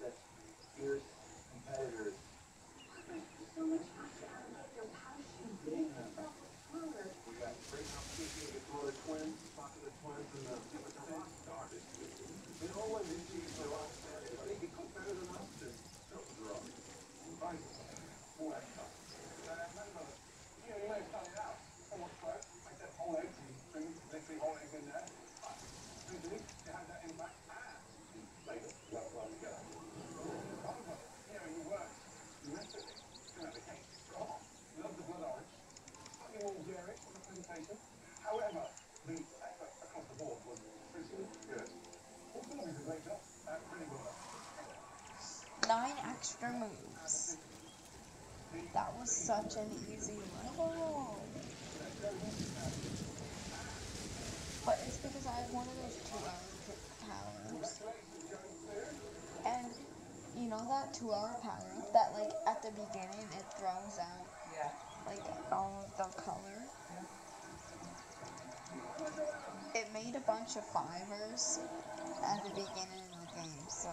that's fierce. Nine extra moves. That was such an easy level. But it's because I have one of those two hour powers. And you know that two hour power that like at the beginning it throws out like all of the color. It made a bunch of fivers at the beginning of the game, so